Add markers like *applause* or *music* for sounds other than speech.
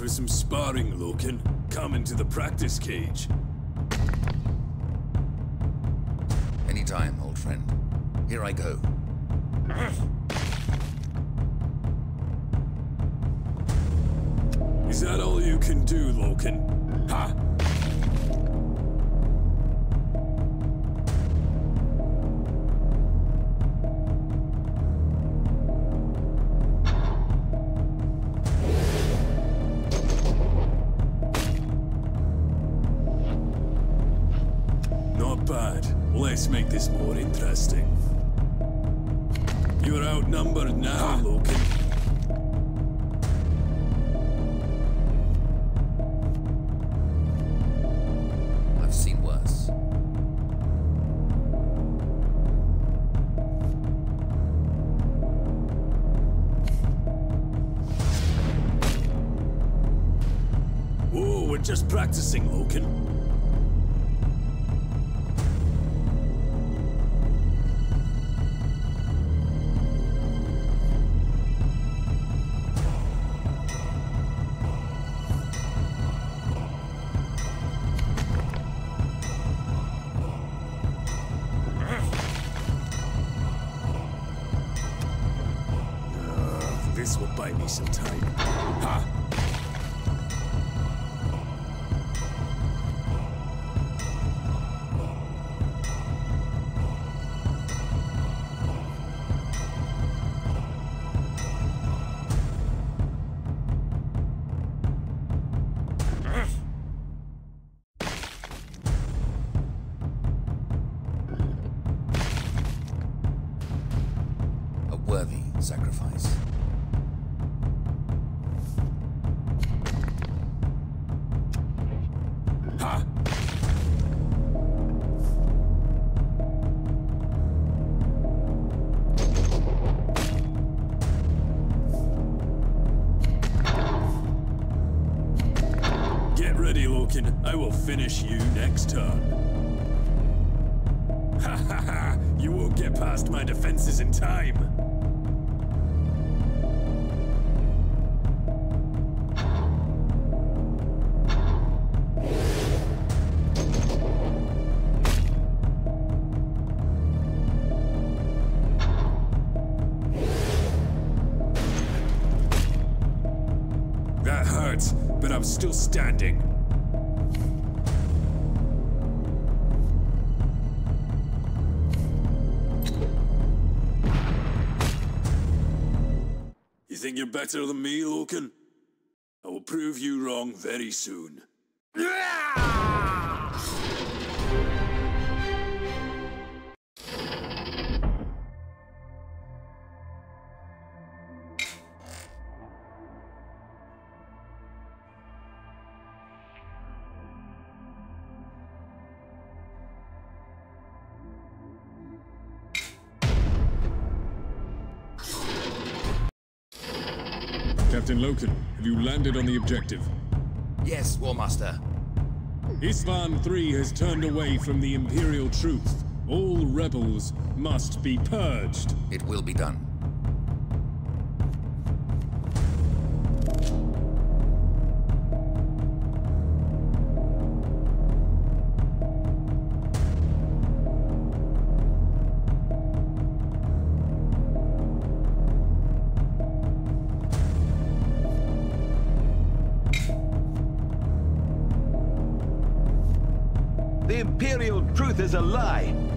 for some sparring, Loken? Come into the practice cage. Anytime, old friend. Here I go. Is that all you can do, Loken? Ha! You're outnumbered now, Loken. I've seen worse. Whoa, we're just practicing, Loken. This will buy me some time. A worthy sacrifice. Ready. I will finish you next turn. *laughs* Ha ha ha! You won't get past my defenses in time. That hurts, but I'm still standing. Better than me, Loken? I will prove you wrong very soon. Captain Loken, have you landed on the objective? Yes, War Master. Isstvan III has turned away from the Imperial truth. All rebels must be purged. It will be done. Is a lie.